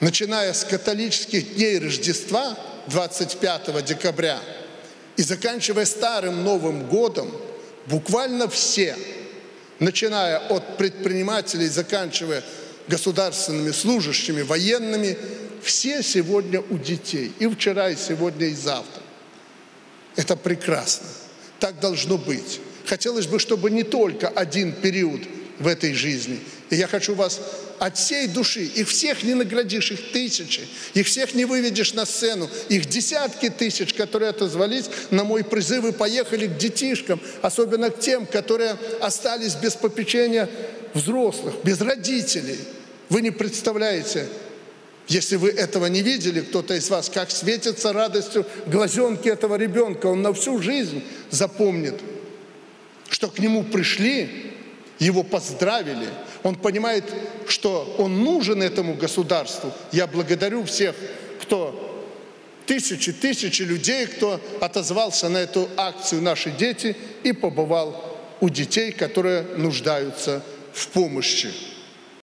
начиная с католических дней Рождества 25 декабря и заканчивая Старым Новым годом, буквально все, начиная от предпринимателей, заканчивая государственными служащими, военными, все сегодня у детей. И вчера, и сегодня, и завтра. Это прекрасно. Так должно быть. Хотелось бы, чтобы не только один период в этой жизни. И я хочу вас от всей души, их всех не наградишь, их тысячи, их всех не выведешь на сцену, их десятки тысяч, которые отозвались на мой призыв и поехали к детишкам, особенно к тем, которые остались без попечения взрослых, без родителей. Вы не представляете, если вы этого не видели, кто-то из вас, как светится радостью глазенки этого ребенка, он на всю жизнь запомнит, что к нему пришли, его поздравили, он понимает, что он нужен этому государству. Я благодарю всех, кто тысячи, тысячи людей, кто отозвался на эту акцию «Наши дети» и побывал у детей, которые нуждаются в помощи.